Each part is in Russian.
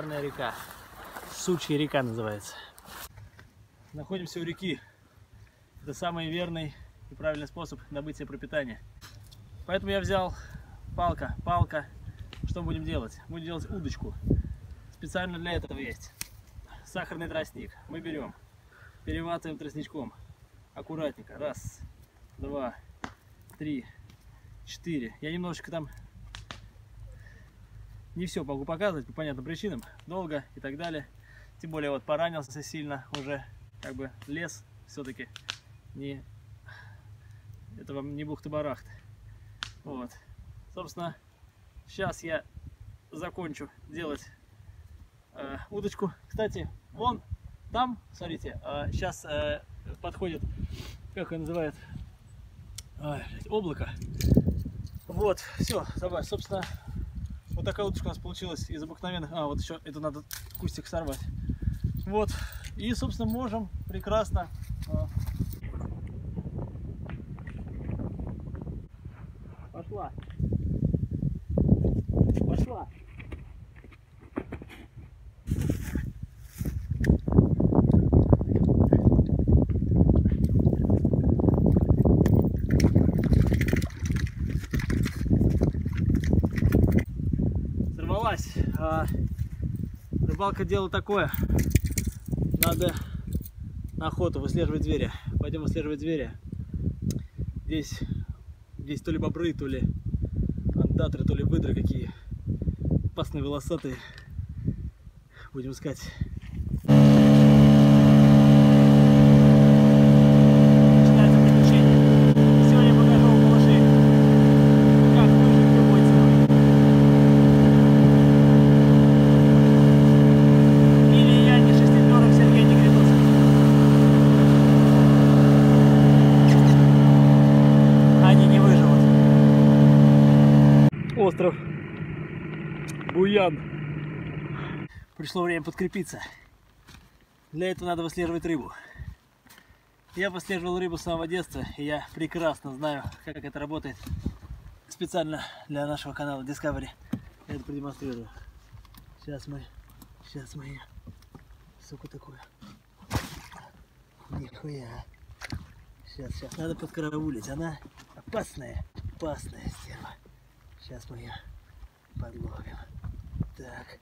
Коварная река. Сучья река называется. Находимся у реки. Это самый верный и правильный способ добыть себе пропитание. Поэтому я взял палка, палка. Что будем делать? Будем делать удочку. Специально для этого есть сахарный тростник. Мы берем, перематываем тростничком. Аккуратненько. Раз, два, три, четыре. Я немножечко там не все могу показывать по понятным причинам. Долго и так далее. Тем более вот поранился сильно уже. Как бы лес все-таки не... Это вам не бухта-барахта. Вот. Собственно, сейчас я закончу делать э, удочку. Кстати, вон там, смотрите, э, сейчас э, подходит, как он называет, э, облако. Вот, все, собственно, вот такая удочка у нас получилась из обыкновенных. А, вот еще это надо кустик сорвать. Вот. И, собственно, можем прекрасно а, Пошла. Пошла. Сорвалась. А, рыбалка дело такое. Надо на охоту выслеживать зверя. Пойдем выслеживать зверя. Здесь, здесь то ли бобры, то ли андатры, то ли выдры какие. Опасные волосатые. Будем искать. Остров Буян. Пришло время подкрепиться. Для этого надо выслеживать рыбу. Я выслеживал рыбу с самого детства, и я прекрасно знаю, как это работает. Специально для нашего канала Discovery я это продемонстрирую. Сейчас мы, сейчас мы ее, сука такое. Нихуя. Сейчас, сейчас, надо подкараулить. Она опасная, опасная. Сейчас мы ее подловим. Так.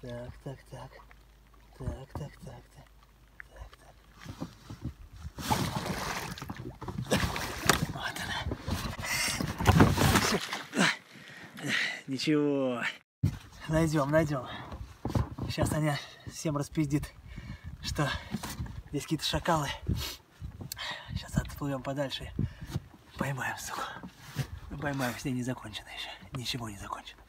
Так, так, так. Так, так, так, так. Ничего. Найдем, найдем. Сейчас Аня всем распиздит, что здесь какие-то шакалы. Сейчас отплывем подальше. Поймаем, сука. Поймаем, с ней не закончено еще. Ничего не закончено.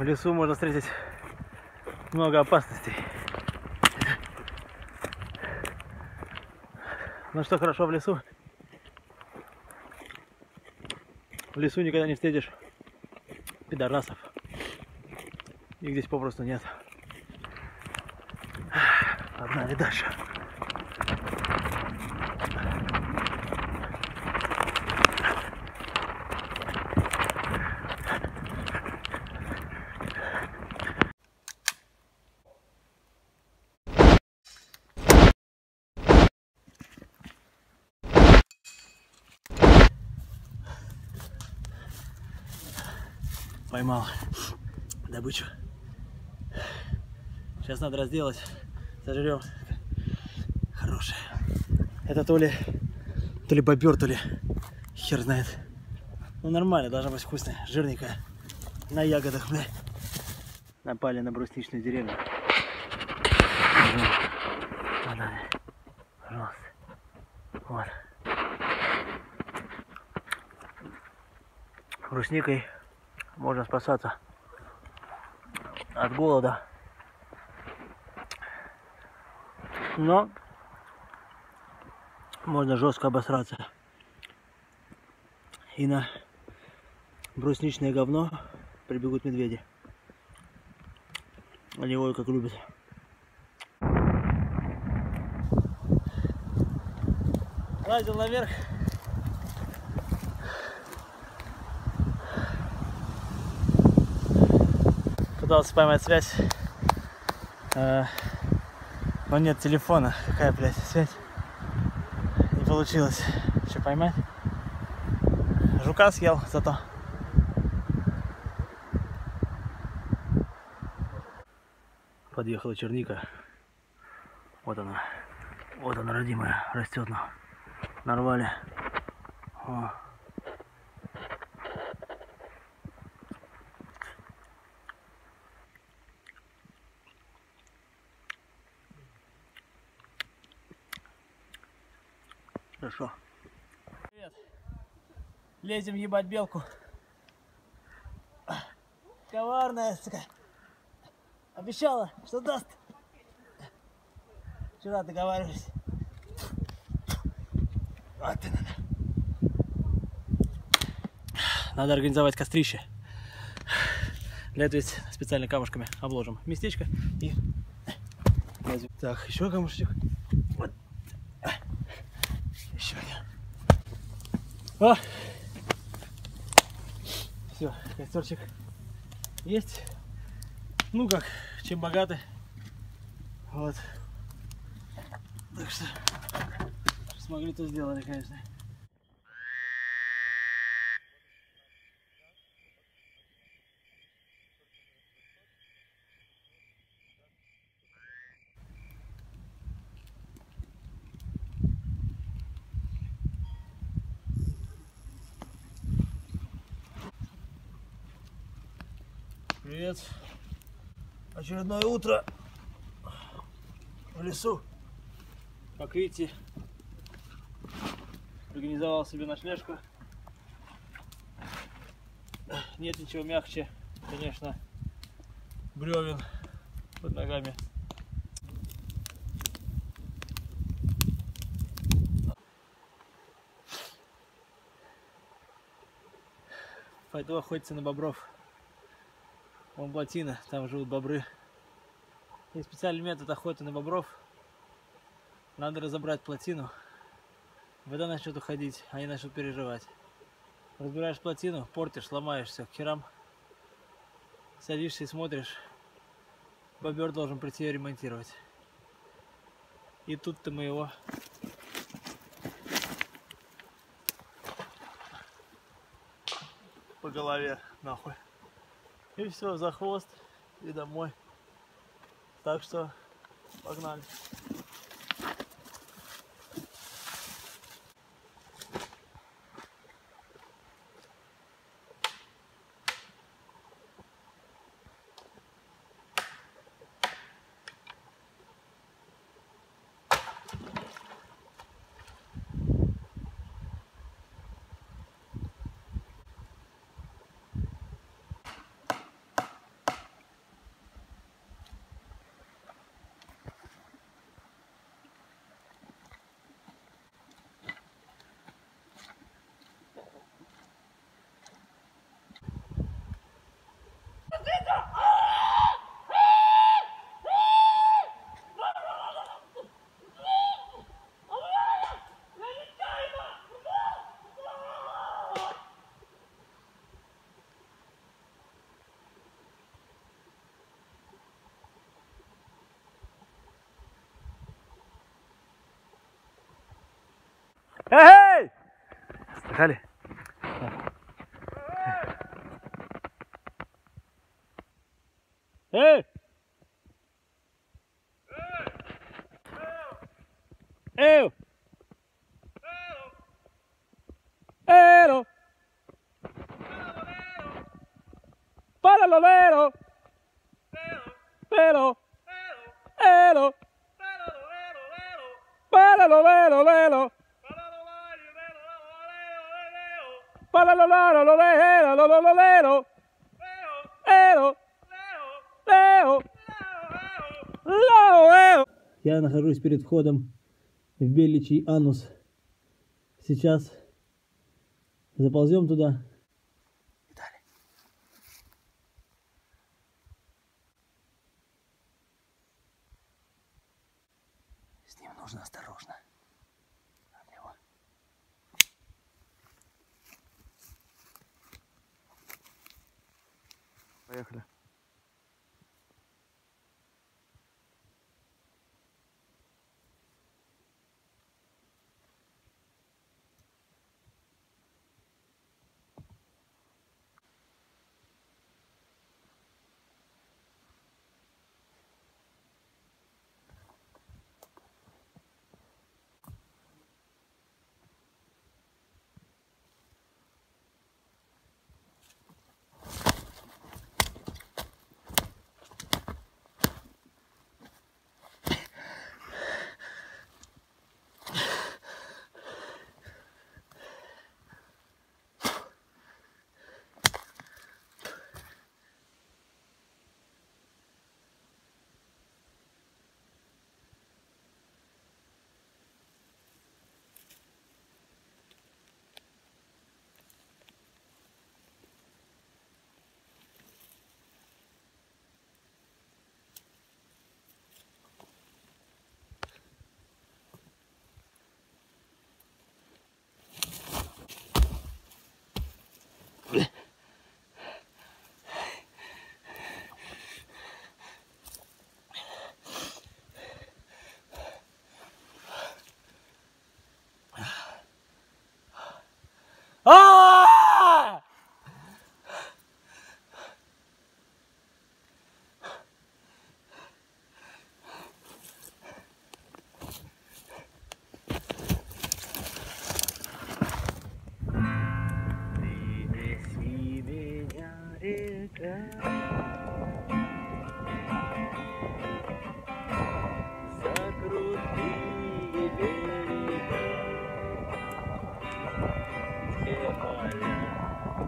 В лесу можно встретить много опасностей. Но что хорошо в лесу? В лесу никогда не встретишь пидорасов. Их здесь попросту нет. Погнали дальше. Поймал добычу. Сейчас надо разделать. Сожрем. Хорошая. Это то ли, то ли бобер, то ли хер знает. Ну нормально, должна быть вкусная, жирненькая. На ягодах, бля. Напали на брусничную деревню. Вот. Брусникой можно спасаться от голода. Но можно жестко обосраться. И на брусничное говно прибегут медведи. Они его как любят. Лазил наверх. Пытался поймать связь. Э, но нет телефона. Какая, блядь, связь? Не получилось еще поймать. Жука съел зато. Подъехала черника. Вот она. Вот она, родимая. Растет на нарвали. О. Хорошо. Привет. Лезем ебать белку. Коварная, сука. Обещала, что даст. Вчера договаривались. Вот и надо. Надо организовать кострище. Для этого есть специально камушками обложим местечко и так, еще камушек. Вот. Еще один. О! Все, костерчик есть. Ну как, чем богаты. Вот. Так что смогли, то сделали, конечно. Привет. Очередное утро в лесу. Как видите, организовал себе ночлежку. Нет ничего мягче, конечно, бревен под ногами. Пойду охотиться на бобров. Вон плотина, там живут бобры. Есть специальный метод охоты на бобров. Надо разобрать плотину. Вода начнет уходить, они начнут переживать. Разбираешь плотину, портишь, ломаешь все к херам. Садишься и смотришь. Бобер должен прийти ее ремонтировать. И тут-то мы его по голове нахуй. И все, за хвост и домой. Так что погнали. Bak Ali. Hey! Я нахожусь перед входом в Беличий анус. Сейчас заползем туда. Поехали.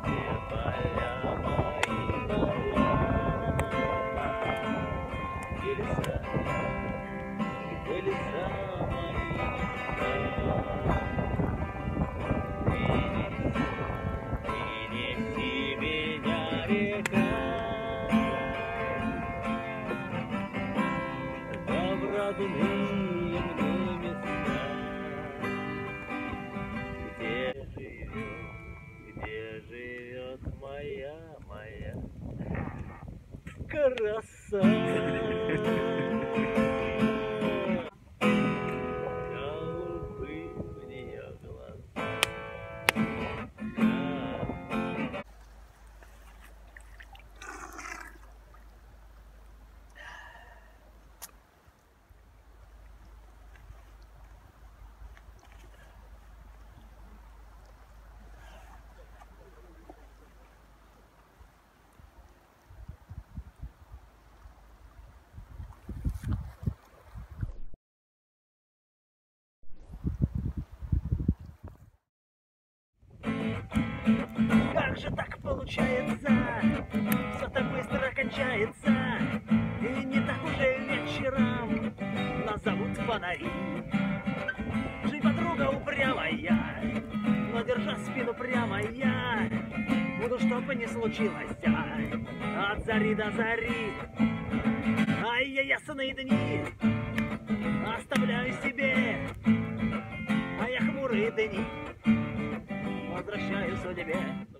Goodbye. sun. Же так получается? Все так быстро кончается. И не так уже вечером назовут фонари. Жизнь подруга упрямая, но держа спину прямо я буду, что бы ни случилось, от зари до зари. Ай, я ясные дни оставляю себе, а я хмурые дни возвращаю судьбе.